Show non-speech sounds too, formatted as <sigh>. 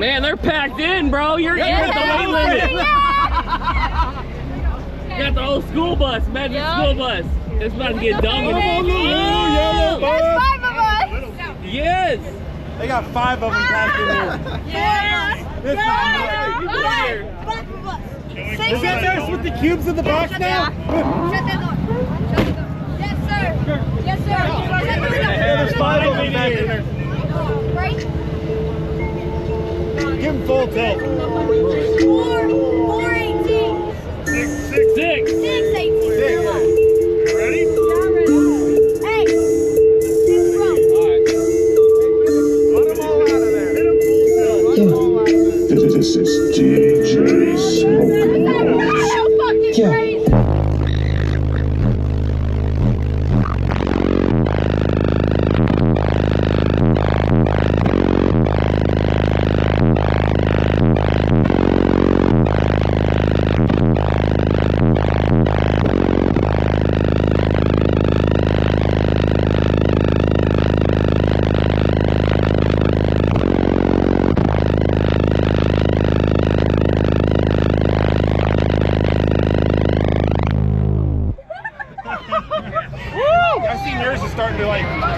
Man, they're packed in, bro. You're in at the weight <laughs> limit. You got the whole school bus. Imagine the school bus. It's about to get done with There's five of us. Yes. They got five of them packed in there. <laughs> Yeah. This Yeah. You go here. Five of us. Six Is that of theirs with the cubes in the box now? Shut that door. Shut the door. Yes, sir. Yes, sir. Shut the Yeah, there's door. five of them back in there. Right? Them full tilt. Four. Four eighteen. Six. Six eighteen. Six. Ready? Hey. Six from. Let them all out of there. Let them all out of there. This is DJ Smoke Balls. So fucking Yeah. I've seen yours is starting to like.